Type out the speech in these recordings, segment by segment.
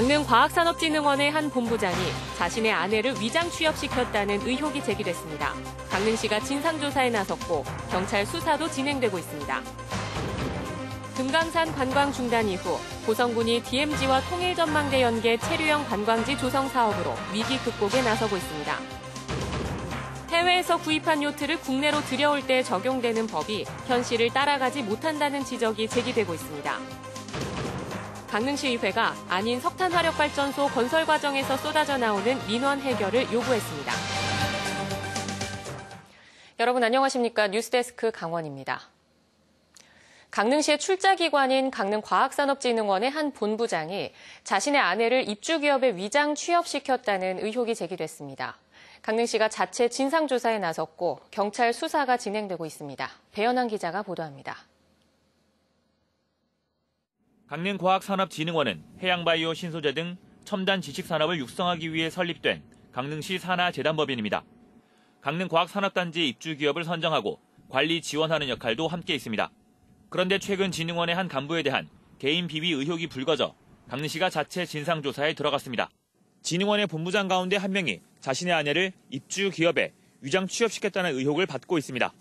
강릉과학산업진흥원의 한 본부장이 자신의 아내를 위장 취업시켰다는 의혹이 제기됐습니다. 강릉시가 진상조사에 나섰고 경찰 수사도 진행되고 있습니다. 금강산 관광 중단 이후 고성군이 DMZ와 통일전망대 연계 체류형 관광지 조성 사업으로 위기 극복에 나서고 있습니다. 해외에서 구입한 요트를 국내로 들여올 때 적용되는 법이 현실을 따라가지 못한다는 지적이 제기되고 있습니다. 강릉시의회가 아닌 석탄화력발전소 건설 과정에서 쏟아져 나오는 민원 해결을 요구했습니다. 여러분 안녕하십니까? 뉴스데스크 강원입니다. 강릉시의 출자기관인 강릉과학산업진흥원의 한 본부장이 자신의 아내를 입주기업에 위장 취업시켰다는 의혹이 제기됐습니다. 강릉시가 자체 진상조사에 나섰고 경찰 수사가 진행되고 있습니다. 배현환 기자가 보도합니다. 강릉과학산업진흥원은 해양바이오 신소재 등 첨단 지식산업을 육성하기 위해 설립된 강릉시 산하재단법인입니다. 강릉과학산업단지 입주기업을 선정하고 관리 지원하는 역할도 함께 있습니다. 그런데 최근 진흥원의 한 간부에 대한 개인 비위 의혹이 불거져 강릉시가 자체 진상조사에 들어갔습니다. 진흥원의 본부장 가운데 한 명이 자신의 아내를 입주기업에 위장 취업시켰다는 의혹을 받고 있습니다.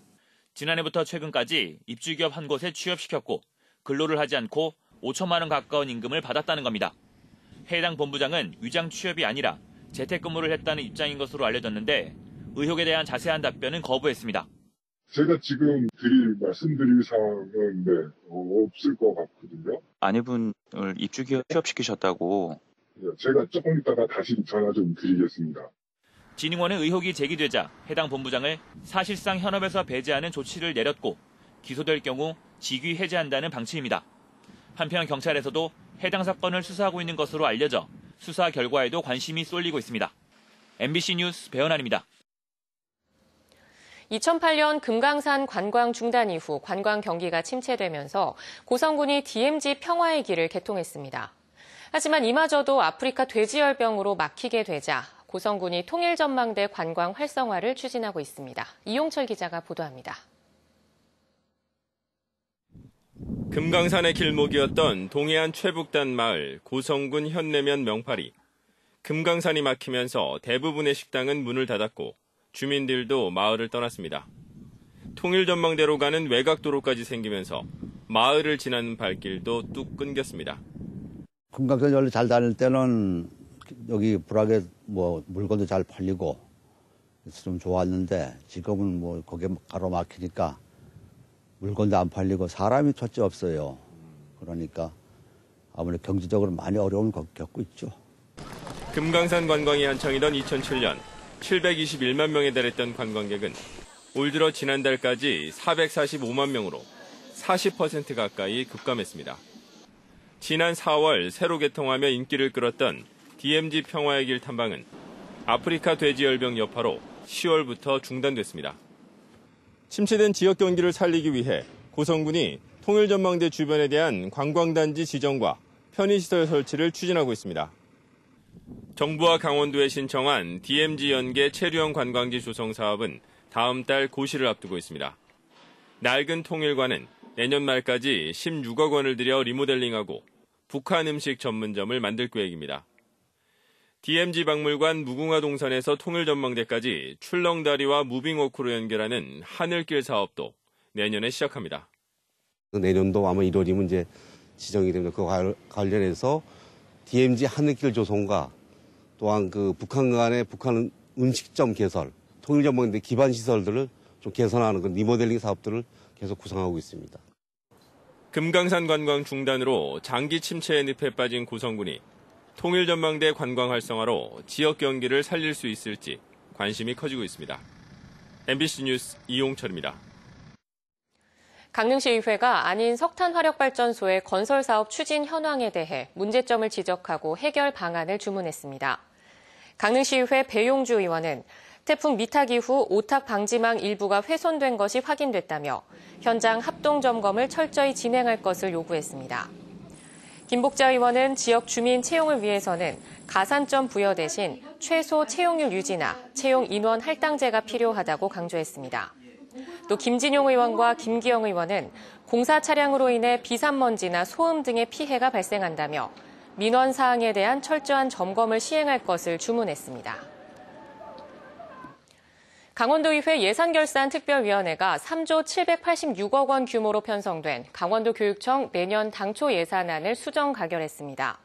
지난해부터 최근까지 입주기업 한 곳에 취업시켰고 근로를 하지 않고 5천만 원 가까운 임금을 받았다는 겁니다. 해당 본부장은 위장 취업이 아니라 재택근무를 했다는 입장인 것으로 알려졌는데 의혹에 대한 자세한 답변은 거부했습니다. 제가 지금 드릴 말씀드릴 사항은 네, 어, 없을 것 같거든요. 아내분을 입주기업 취업시키셨다고 예, 제가 조금 이따가 다시 전화 좀 드리겠습니다. 진흥원의 의혹이 제기되자 해당 본부장을 사실상 현업에서 배제하는 조치를 내렸고 기소될 경우 직위 해제한다는 방침입니다. 한편 경찰에서도 해당 사건을 수사하고 있는 것으로 알려져 수사 결과에도 관심이 쏠리고 있습니다. MBC 뉴스 배현환입니다. 2008년 금강산 관광 중단 이후 관광 경기가 침체되면서 고성군이 DMZ 평화의 길을 개통했습니다. 하지만 이마저도 아프리카 돼지열병으로 막히게 되자 고성군이 통일전망대 관광 활성화를 추진하고 있습니다. 이용철 기자가 보도합니다. 금강산의 길목이었던 동해안 최북단 마을 고성군 현내면 명파리. 금강산이 막히면서 대부분의 식당은 문을 닫았고 주민들도 마을을 떠났습니다. 통일전망대로 가는 외곽도로까지 생기면서 마을을 지나는 발길도 뚝 끊겼습니다. 금강산 원래 잘 다닐 때는 여기 불악에 뭐 물건도 잘 팔리고 좀 좋았는데 지금은 뭐 거기에 가로막히니까 물건도 안 팔리고 사람이 첫째 없어요. 그러니까 아무래도 경제적으로 많이 어려움을 겪고 있죠. 금강산 관광이 한창이던 2007년 721만 명에 달했던 관광객은 올 들어 지난달까지 445만 명으로 40% 가까이 급감했습니다. 지난 4월 새로 개통하며 인기를 끌었던 DMZ 평화의 길 탐방은 아프리카 돼지열병 여파로 10월부터 중단됐습니다. 침체된 지역 경기를 살리기 위해 고성군이 통일전망대 주변에 대한 관광단지 지정과 편의시설 설치를 추진하고 있습니다. 정부와 강원도에 신청한 DMZ 연계 체류형 관광지 조성 사업은 다음 달 고시를 앞두고 있습니다. 낡은 통일관은 내년 말까지 16억 원을 들여 리모델링하고 북한 음식 전문점을 만들 계획입니다. DMZ 박물관 무궁화 동산에서 통일 전망대까지 출렁다리와 무빙워크로 연결하는 하늘길 사업도 내년에 시작합니다. 내년도 아마 1월이면 이제 지정이 됩니다. 그 관련해서 DMZ 하늘길 조성과 또한 그 북한 간의 북한 음식점 개설, 통일 전망대 기반 시설들을 좀 개선하는 그 리모델링 사업들을 계속 구상하고 있습니다. 금강산 관광 중단으로 장기 침체의 늪에 빠진 고성군이 통일전망대 관광 활성화로 지역 경기를 살릴 수 있을지 관심이 커지고 있습니다. MBC 뉴스 이용철입니다. 강릉시의회가 아닌 석탄화력발전소의 건설 사업 추진 현황에 대해 문제점을 지적하고 해결 방안을 주문했습니다. 강릉시의회 배용주 의원은 태풍 미탁 이후 오탁 방지망 일부가 훼손된 것이 확인됐다며 현장 합동 점검을 철저히 진행할 것을 요구했습니다. 김복자 의원은 지역 주민 채용을 위해서는 가산점 부여 대신 최소 채용률 유지나 채용 인원 할당제가 필요하다고 강조했습니다. 또 김진용 의원과 김기영 의원은 공사 차량으로 인해 비산먼지나 소음 등의 피해가 발생한다며 민원 사항에 대한 철저한 점검을 시행할 것을 주문했습니다. 강원도의회 예산결산특별위원회가 3조 786억 원 규모로 편성된 강원도 교육청 내년 당초 예산안을 수정 가결했습니다.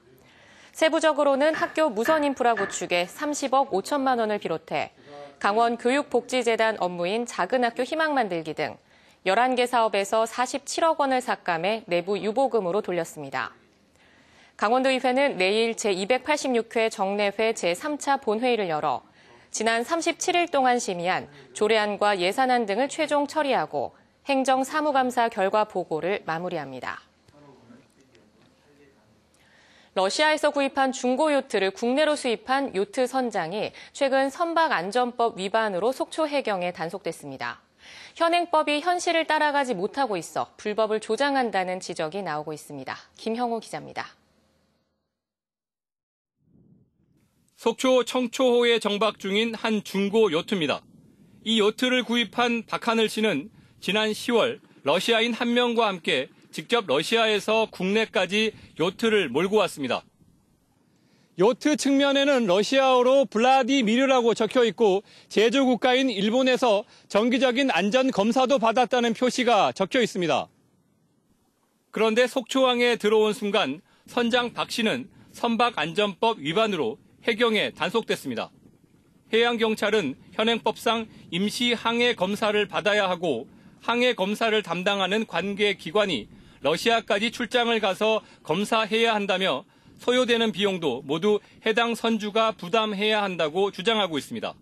세부적으로는 학교 무선 인프라 구축에 30억 5천만 원을 비롯해 강원 교육복지재단 업무인 작은 학교 희망 만들기 등 11개 사업에서 47억 원을 삭감해 내부 유보금으로 돌렸습니다. 강원도의회는 내일 제286회 정례회 제3차 본회의를 열어 지난 37일 동안 심의한 조례안과 예산안 등을 최종 처리하고 행정사무감사 결과 보고를 마무리합니다. 러시아에서 구입한 중고 요트를 국내로 수입한 요트 선장이 최근 선박 안전법 위반으로 속초 해경에 단속됐습니다. 현행법이 현실을 따라가지 못하고 있어 불법을 조장한다는 지적이 나오고 있습니다. 김형우 기자입니다. 속초 청초호에 정박 중인 한 중고 요트입니다. 이 요트를 구입한 박하늘 씨는 지난 10월 러시아인 한 명과 함께 직접 러시아에서 국내까지 요트를 몰고 왔습니다. 요트 측면에는 러시아어로 블라디미르라고 적혀 있고 제조 국가인 일본에서 정기적인 안전 검사도 받았다는 표시가 적혀 있습니다. 그런데 속초항에 들어온 순간 선장 박 씨는 선박 안전법 위반으로 해경에 단속됐습니다. 해양경찰은 현행법상 임시 항해 검사를 받아야 하고 항해 검사를 담당하는 관계 기관이 러시아까지 출장을 가서 검사해야 한다며 소요되는 비용도 모두 해당 선주가 부담해야 한다고 주장하고 있습니다.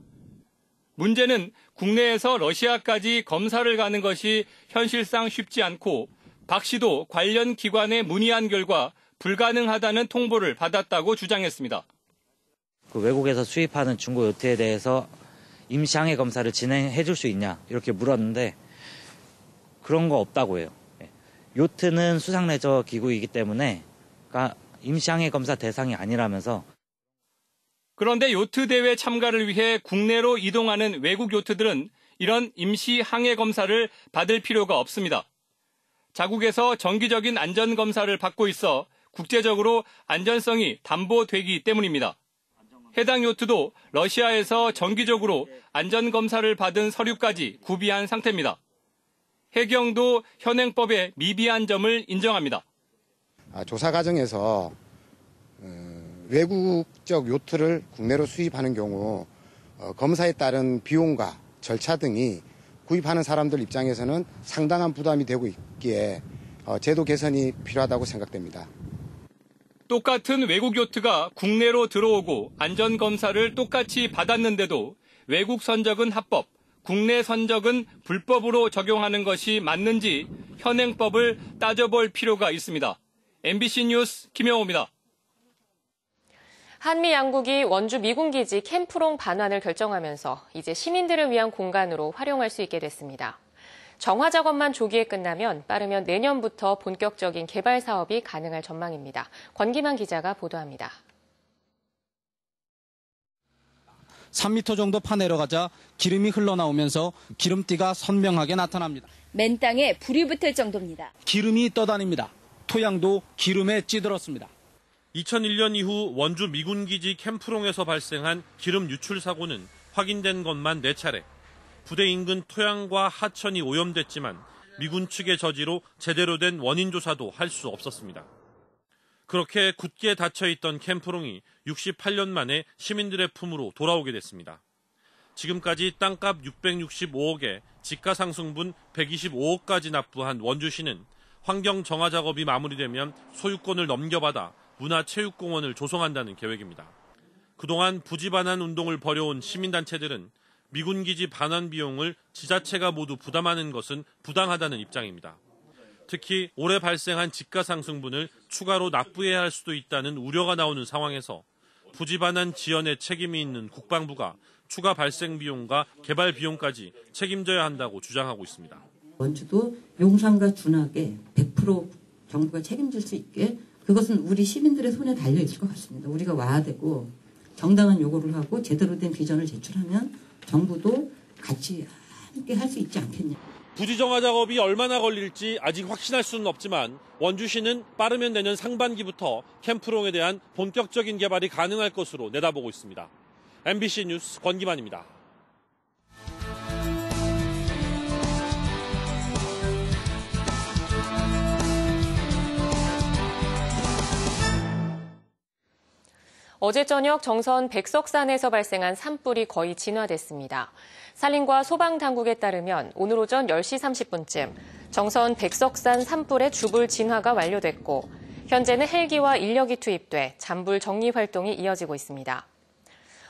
문제는 국내에서 러시아까지 검사를 가는 것이 현실상 쉽지 않고 박 씨도 관련 기관에 문의한 결과 불가능하다는 통보를 받았다고 주장했습니다. 그 외국에서 수입하는 중고 요트에 대해서 임시항해 검사를 진행해 줄 수 있냐 이렇게 물었는데 그런 거 없다고 해요. 예. 요트는 수상레저 기구이기 때문에 그러니까 임시항해 검사 대상이 아니라면서 그런데 요트 대회 참가를 위해 국내로 이동하는 외국 요트들은 이런 임시 항해 검사를 받을 필요가 없습니다. 자국에서 정기적인 안전 검사를 받고 있어 국제적으로 안전성이 담보되기 때문입니다. 해당 요트도 러시아에서 정기적으로 안전 검사를 받은 서류까지 구비한 상태입니다. 해경도 현행법의 미비한 점을 인정합니다. 아, 조사 과정에서 어, 외국적 요트를 국내로 수입하는 경우 어, 검사에 따른 비용과 절차 등이 구입하는 사람들 입장에서는 상당한 부담이 되고 있기에 어, 제도 개선이 필요하다고 생각됩니다. 똑같은 외국 요트가 국내로 들어오고 안전 검사를 똑같이 받았는데도 외국 선적은 합법, 국내 선적은 불법으로 적용하는 것이 맞는지 현행법을 따져볼 필요가 있습니다. MBC 뉴스 김영호입니다. 한미 양국이 원주 미군 기지 캠프롱 반환을 결정하면서 이제 시민들을 위한 공간으로 활용할 수 있게 됐습니다. 정화 작업만 조기에 끝나면 빠르면 내년부터 본격적인 개발 사업이 가능할 전망입니다. 권기만 기자가 보도합니다. 3m 정도 파내려가자 기름이 흘러나오면서 기름띠가 선명하게 나타납니다. 맨 땅에 불이 붙을 정도입니다. 기름이 떠다닙니다. 토양도 기름에 찌들었습니다. 2001년 이후 원주 미군기지 캠프롱에서 발생한 기름 유출 사고는 확인된 것만 4차례. 부대 인근 토양과 하천이 오염됐지만 미군 측의 저지로 제대로 된 원인 조사도 할 수 없었습니다. 그렇게 굳게 닫혀 있던 캠프롱이 68년 만에 시민들의 품으로 돌아오게 됐습니다. 지금까지 땅값 665억에 지가 상승분 125억까지 납부한 원주시는 환경 정화 작업이 마무리되면 소유권을 넘겨받아 문화체육공원을 조성한다는 계획입니다. 그동안 부지반환 운동을 벌여온 시민단체들은 미군 기지 반환 비용을 지자체가 모두 부담하는 것은 부당하다는 입장입니다. 특히 올해 발생한 집가 상승분을 추가로 납부해야 할 수도 있다는 우려가 나오는 상황에서 부지 반환 지연에 책임이 있는 국방부가 추가 발생 비용과 개발 비용까지 책임져야 한다고 주장하고 있습니다. 원주도 용산과 준하게 100% 정부가 책임질 수 있게 그것은 우리 시민들의 손에 달려 있을 것 같습니다. 우리가 와야 되고 정당한 요구를 하고 제대로 된 비전을 제출하면 정부도 같이 함께 할 수 있지 않겠냐. 부지 정화 작업이 얼마나 걸릴지 아직 확신할 수는 없지만 원주시는 빠르면 내년 상반기부터 캠프롱에 대한 본격적인 개발이 가능할 것으로 내다보고 있습니다. MBC 뉴스 권기만입니다. 어제 저녁 정선 백석산에서 발생한 산불이 거의 진화됐습니다. 산림과 소방 당국에 따르면 오늘 오전 10시 30분쯤 정선 백석산 산불의 주불 진화가 완료됐고 현재는 헬기와 인력이 투입돼 잔불 정리 활동이 이어지고 있습니다.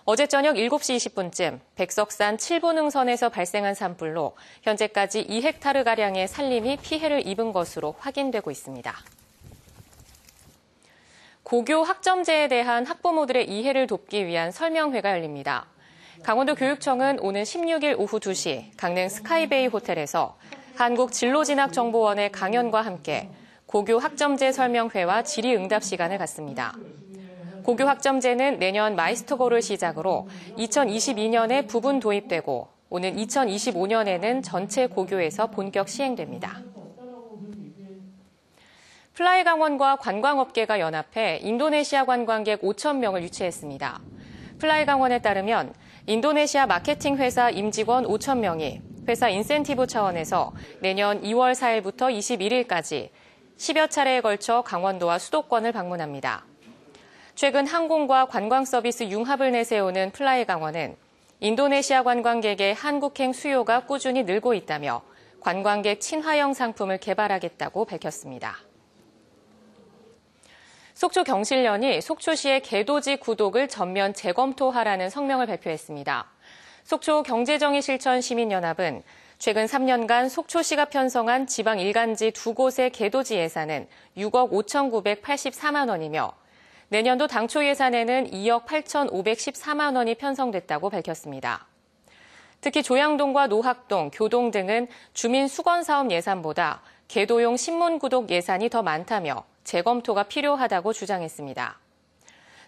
어제 저녁 7시 20분쯤 백석산 7분 능선에서 발생한 산불로 현재까지 2헥타르가량의 산림이 피해를 입은 것으로 확인되고 있습니다. 고교 학점제에 대한 학부모들의 이해를 돕기 위한 설명회가 열립니다. 강원도 교육청은 오는 16일 오후 2시 강릉 스카이베이 호텔에서 한국진로진학정보원의 강연과 함께 고교 학점제 설명회와 질의응답 시간을 갖습니다. 고교 학점제는 내년 마이스터고를 시작으로 2022년에 부분 도입되고 오는 2025년에는 전체 고교에서 본격 시행됩니다. 플라이 강원과 관광업계가 연합해 인도네시아 관광객 5천 명을 유치했습니다. 플라이 강원에 따르면 인도네시아 마케팅 회사 임직원 5천 명이 회사 인센티브 차원에서 내년 2월 4일부터 21일까지 10여 차례에 걸쳐 강원도와 수도권을 방문합니다. 최근 항공과 관광 서비스 융합을 내세우는 플라이 강원은 인도네시아 관광객의 한국행 수요가 꾸준히 늘고 있다며 관광객 친화형 상품을 개발하겠다고 밝혔습니다. 속초 경실련이 속초시의 개도지 구독을 전면 재검토하라는 성명을 발표했습니다. 속초 경제정의 실천 시민연합은 최근 3년간 속초시가 편성한 지방 일간지 두 곳의 개도지 예산은 6억 5,984만 원이며 내년도 당초 예산에는 2억 8,514만 원이 편성됐다고 밝혔습니다. 특히 조양동과 노학동, 교동 등은 주민 수건 사업 예산보다 개도용 신문 구독 예산이 더 많다며 재검토가 필요하다고 주장했습니다.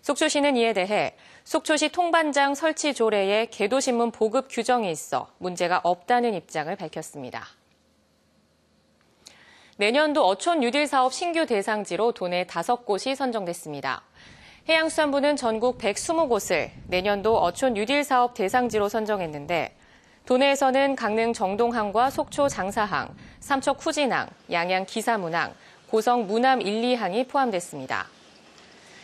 속초시는 이에 대해 속초시 통반장 설치 조례에 개도신문 보급 규정이 있어 문제가 없다는 입장을 밝혔습니다. 내년도 어촌 뉴딜 사업 신규 대상지로 도내 5곳이 선정됐습니다. 해양수산부는 전국 120곳을 내년도 어촌 뉴딜 사업 대상지로 선정했는데 도내에서는 강릉 정동항과 속초 장사항, 삼척 후진항, 양양 기사문항, 고성 무남 1, 2항이 포함됐습니다.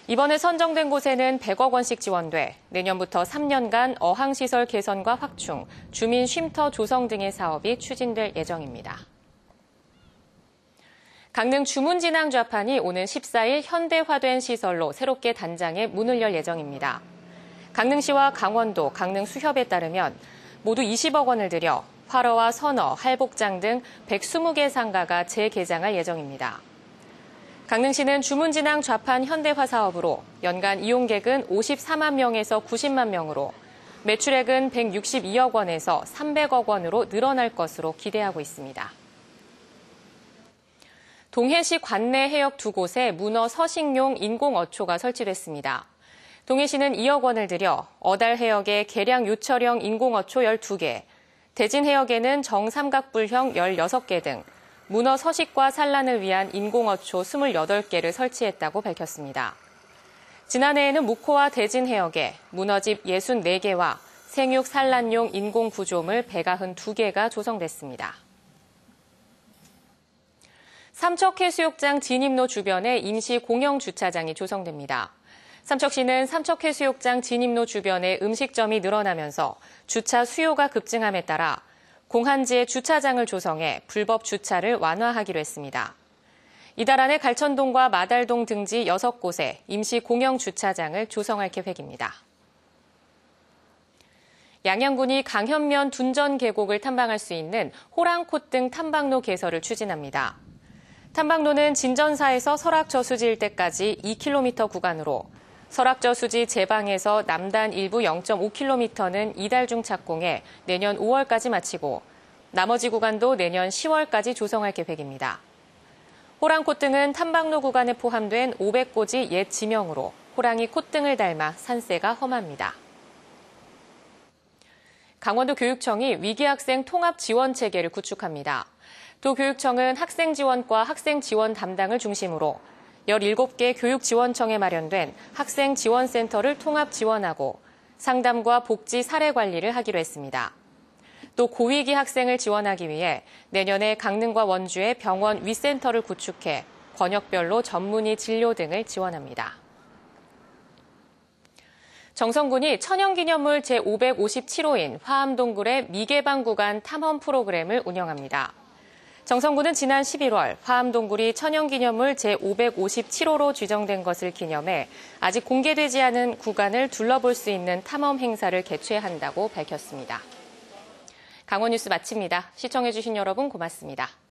이번에 선정된 곳에는 100억 원씩 지원돼 내년부터 3년간 어항시설 개선과 확충, 주민 쉼터 조성 등의 사업이 추진될 예정입니다. 강릉 주문진항 좌판이 오는 14일 현대화된 시설로 새롭게 단장에 문을 열 예정입니다. 강릉시와 강원도, 강릉 수협에 따르면 모두 20억 원을 들여 활어와 선어, 할복장 등 120개 상가가 재개장할 예정입니다. 강릉시는 주문진항 좌판 현대화 사업으로 연간 이용객은 54만 명에서 90만 명으로 매출액은 162억 원에서 300억 원으로 늘어날 것으로 기대하고 있습니다. 동해시 관내 해역 두 곳에 문어 서식용 인공 어초가 설치됐습니다. 동해시는 2억 원을 들여 어달 해역에 계량 요철형 인공 어초 12개, 대진 해역에는 정삼각불형 16개 등 문어 서식과 산란을 위한 인공어초 28개를 설치했다고 밝혔습니다. 지난해에는 무코와 대진 해역에 문어집 64개와 생육 산란용 인공 구조물 192개가 조성됐습니다. 삼척해수욕장 진입로 주변에 임시 공영 주차장이 조성됩니다. 삼척시는 삼척해수욕장 진입로 주변에 음식점이 늘어나면서 주차 수요가 급증함에 따라 공한지에 주차장을 조성해 불법 주차를 완화하기로 했습니다. 이달 안에 갈천동과 마달동 등지 6곳에 임시 공영 주차장을 조성할 계획입니다. 양양군이 강현면 둔전 계곡을 탐방할 수 있는 호랑콧 등 탐방로 개설을 추진합니다. 탐방로는 진전사에서 설악저수지 일대까지 2km 구간으로 설악저 수지 제방에서 남단 일부 0.5km는 이달 중 착공해 내년 5월까지 마치고 나머지 구간도 내년 10월까지 조성할 계획입니다. 호랑 콧 등은 탐방로 구간에 포함된 500고지 옛 지명으로 호랑이 콧등을 닮아 산세가 험합니다. 강원도 교육청이 위기학생 통합 지원 체계를 구축합니다. 도교육청은 학생 지원과 학생 지원 담당을 중심으로 17개 교육지원청에 마련된 학생 지원센터를 통합 지원하고 상담과 복지 사례 관리를 하기로 했습니다. 또 고위기 학생을 지원하기 위해 내년에 강릉과 원주에 병원 위센터를 구축해 권역별로 전문의 진료 등을 지원합니다. 정성군이 천연기념물 제557호인 화암동굴의 미개방 구간 탐험 프로그램을 운영합니다. 정성군은 지난 11월 화암동굴이 천연기념물 제557호로 지정된 것을 기념해 아직 공개되지 않은 구간을 둘러볼 수 있는 탐험 행사를 개최한다고 밝혔습니다. 강원 뉴스 마칩니다. 시청해주신 여러분 고맙습니다.